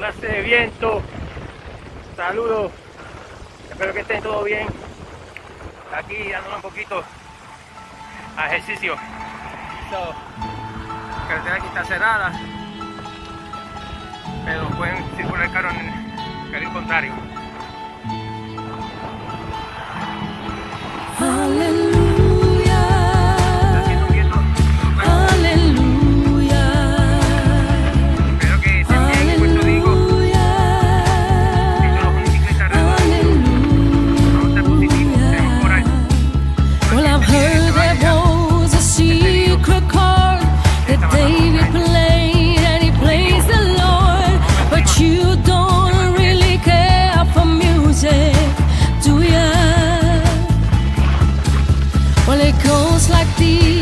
tornaste de viento. Saludos. Espero que estén todo bien. Aquí dándole un poquito a ejercicio. La carretera aquí está cerrada. Pero pueden circular el carro en el carril contrario. see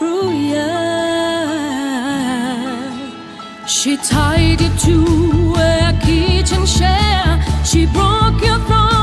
Ruya. She tied you to a kitchen chair. She broke your from.